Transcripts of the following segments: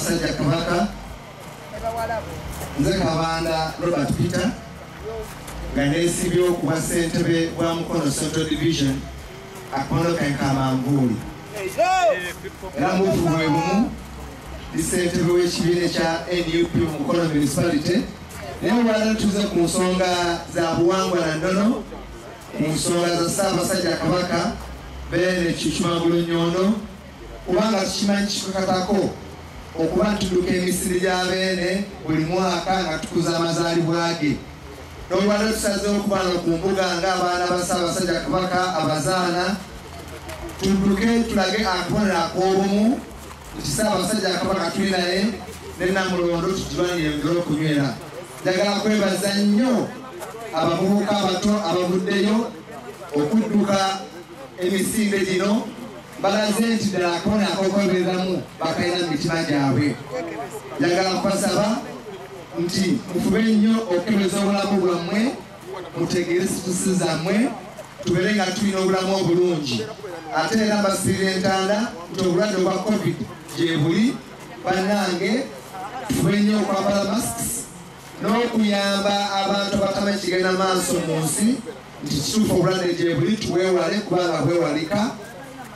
ssaabasajja kabaka nze kabanda robert peter. Nga neesibye okuba ssentebe bwa mukono central division akondo kenkamanvuuli era mutu bwe bumu ndi ssentebe w'ekibiina ekya nup mu mukono municipality. Naye mulwala tuze ku nsonga za buwangwa na nnono ku nsonga za ssaabasajja kabaka beene kikimagulo nyondo kubanga tukimanyi kikakatako okuba ntudduka emisiri gy'abeene buli mwaka nga tukuza amazaalibwa ge. N'olwaliro tusazeho okubaana ku mbuga ng'abaana ba ssaabasajja kabaka abazaana tudduke tulage akabonero ak'obumu nti ssaabasajja kabaka tuli naye ne namulondo tugibanire engero okunywera njagala kwebaza nnyo abavubuka abato abavuddeyo okudduka emisinde gino balaze nti ddala akabona akokwebereramu bakalina mu mitima gyabwe. Njagala kubasaba nti mufube nnyo okukebeza obulamu bwammwe mutegeere situsi zammwe tubeere nga tulina obulamu obulungi. Ate era mbasirira entanda nti obulwadde obwa covid gyebuli bannange tufube nnyo okwambala masks n'okuyamba abantu abatamanyi kigenda maaso mu nsi nti kituufu obulwadde gyebuli tuweewale kubanga bwewalika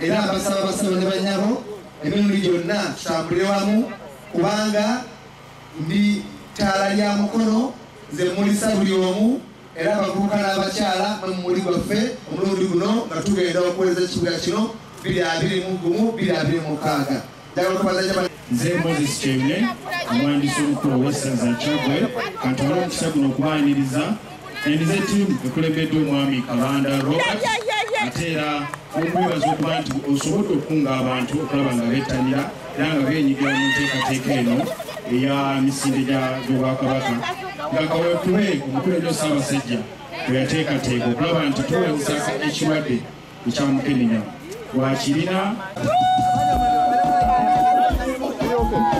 era abasaba basaba ne banyabo emirundi gyonna tutambulire wamu kubanga ndi ttaala lya mukono nze mulisa buli omu era abavubuka n'abakyala mumuli gwaffe omulundi guno nga tugenda okuweza ekibuga kino biri abiri mu gumu biri abiri mukaaga. Njagala okubaza nze moses kyemye omuwandiisi omukulu ow'essaza kyagwe kantwala omukisa guno okubaaniriza endize ttiimu ekulembedde omwami kabanda robert ate era okwebaza okuba nti osobodde okukunga abantu okulaba nga bettanira era nga benyigira mu nteekateeka eno eya misinde gy'obwakabaka nga kawekube omukulembeze ssaabasajja bwe yateekateeka okulaba nti tuwanyisa ekirwadde ekyamukenenya wakirina Yes,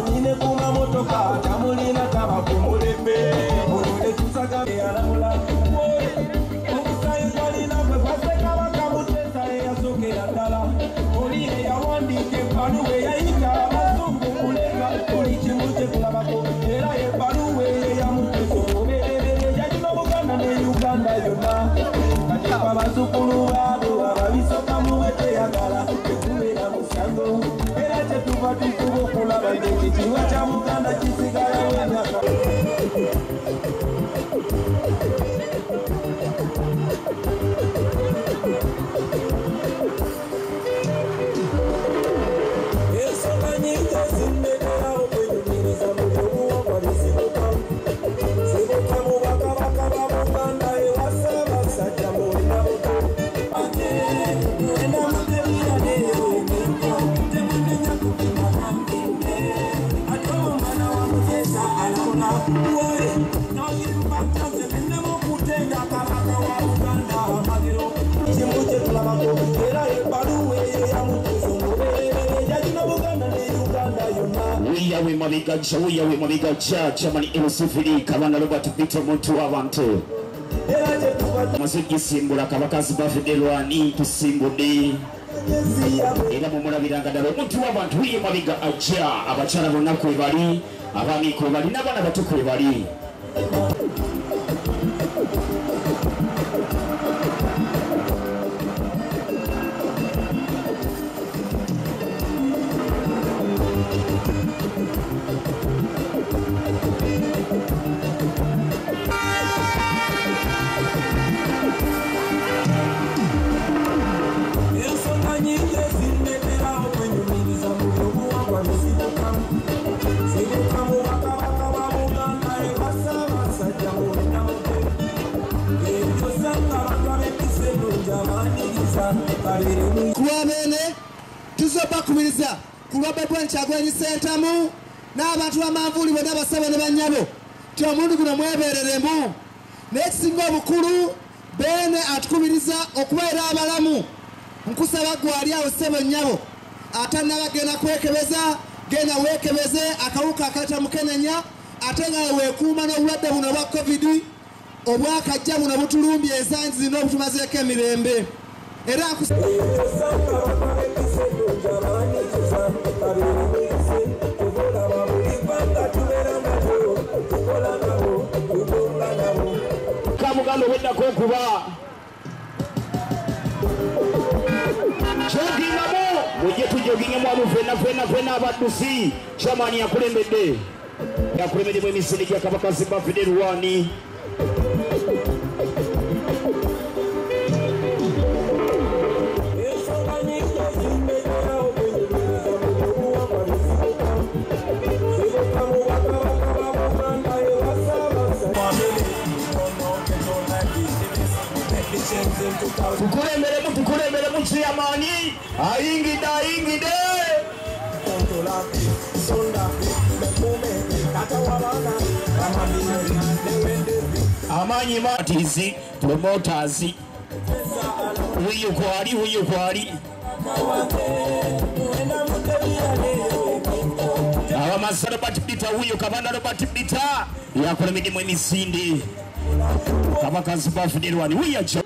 bifaananyi ne ku mamotoka tamulina taba ku mulembe olwo ne tusaga yalamula obusayi twalina gwe kwasekabaka mutesa eyasookera ddala oli eyawandiika ebbaluwa eyayita abazungu kulega. Buli kimu kye tulabako era ebbaluwa eyo yamutesa obubereberye yagina buganda ne uganda yonna kati abazukulu baabo ababisoka muwe teyagala tekubeera musango okulaba nti ekitiibwa kya buganda kisigalawo wiyawe mabigaja wiyawe mabigaja jamani elusifiri kabanda robert peter omuntu w'abantu amaze gisimbula kabakazi ni lwani tusimbudde era mumulabiranga ddala omuntu w'abantu wiye mabiga ajja abakyala bonna kwe bali abaami kwe bali n'abaana bato kwe bali ku lwabeene tuzza bakubiriza ku lwa bedwan kyagwanyi sentamu n'abantu bamanvuuli bonna basabo ne bannyabo ti omulundi guno mwebereremu naye ekisinga obukulu beene atukubiriza okubeera abalamu. Nkusaba gwali awo ssebo nnyabo atannaba genda kwekebeza genda weekebeze akawuka akaleta mukenenya ate nga weekuuma n'obulwadde buno obwa covid obwakajja buno butulumbye ensangi zino obutumazeeko emirembe era kamugalo obweddako okuba jogingamu mujje tujogingemu amu fena fena fena abaddusi kyamaani yakulembedde yakulembeddemu emisinde gya kabaka zimbafide lwani tukulemberemu tukulemberemu kyamaani ayingidde ayingidde amaanyi matizi promoters. Huyu kwali huyu kwali. Abamasa robert bita huyu kabanda robert bita. Yakola emirimu emisinde kabaka zibafudirwani wiyajo